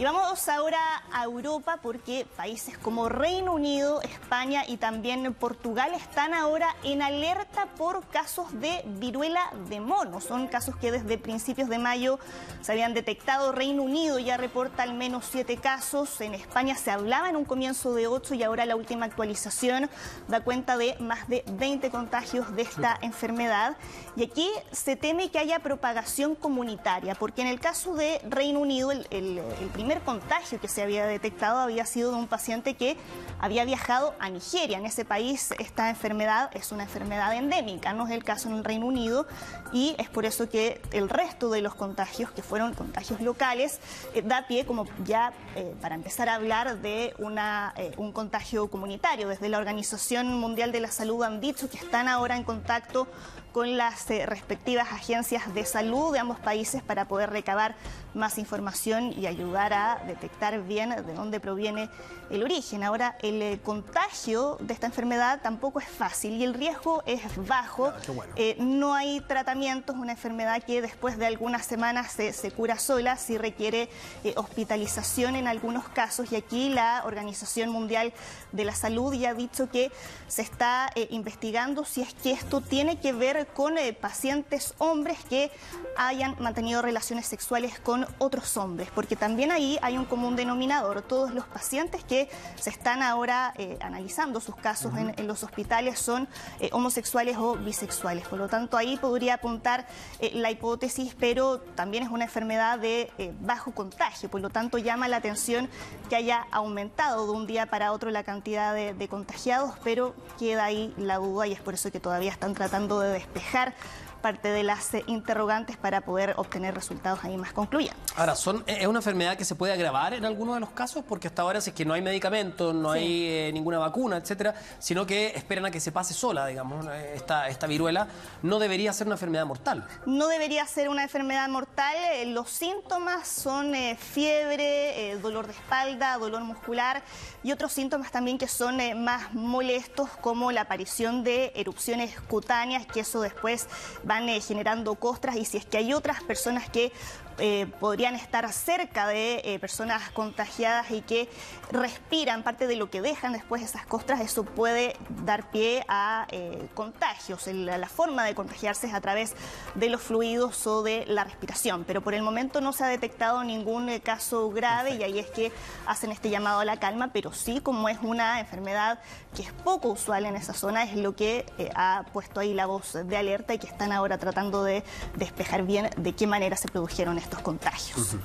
Y vamos ahora a Europa porque países como Reino Unido, España y también Portugal están ahora en alerta por casos de viruela de mono. Son casos que desde principios de mayo se habían detectado. Reino Unido ya reporta al menos siete casos. En España se hablaba en un comienzo de ocho y ahora la última actualización da cuenta de más de 20 contagios de esta enfermedad. Y aquí se teme que haya propagación comunitaria porque en el caso de Reino Unido el, el primer primer contagio que se había detectado había sido de un paciente que había viajado a Nigeria. En ese país esta enfermedad es una enfermedad endémica, no es el caso en el Reino Unido y es por eso que el resto de los contagios, que fueron contagios locales, eh, da pie como ya eh, para empezar a hablar de eh, un contagio comunitario. Desde la Organización Mundial de la Salud han dicho que están ahora en contacto con las respectivas agencias de salud de ambos países para poder recabar más información y ayudar a detectar bien de dónde proviene el origen. Ahora, el eh, contagio de esta enfermedad tampoco es fácil y el riesgo es bajo. Eh, no hay tratamientos, una enfermedad que después de algunas semanas se, cura sola, sí requiere eh, hospitalización en algunos casos y aquí la Organización Mundial de la Salud ya ha dicho que se está investigando si es que esto tiene que ver con pacientes hombres que hayan mantenido relaciones sexuales con otros hombres, porque también ahí hay un común denominador. Todos los pacientes que se están ahora eh, analizando sus casos en, los hospitales son eh, homosexuales o bisexuales. Por lo tanto, ahí podría apuntar eh, la hipótesis, pero también es una enfermedad de bajo contagio. Por lo tanto, llama la atención que haya aumentado de un día para otro la cantidad de contagiados, pero queda ahí la duda y es por eso que todavía están tratando de despejar parte de las eh, interrogantes para poder obtener resultados ahí más concluyentes. Ahora, son, ¿es una enfermedad que se puede agravar en algunos de los casos? Porque hasta ahora es que no hay medicamentos, no hay eh, ninguna vacuna, etcétera, sino que esperan a que se pase sola, digamos, esta, esta viruela, no debería ser una enfermedad mortal. No debería ser una enfermedad mortal. Eh, los síntomas son fiebre, dolor de espalda, dolor muscular y otros síntomas también que son más molestos como la aparición de erupciones cutáneas, que eso después van eh, generando costras y si es que hay otras personas que eh, podrían estar cerca de eh, personas contagiadas y que respiran parte de lo que dejan después esas costras, eso puede dar pie a contagios. la forma de contagiarse es a través de los fluidos o de la respiración, pero por el momento no se ha detectado ningún caso grave y ahí es que hacen este llamado a la calma, pero sí como es una enfermedad que es poco usual en esa zona, es lo que ha puesto ahí la voz de alerta y que están ahora tratando de despejar bien de qué manera se produjeron estos contagios.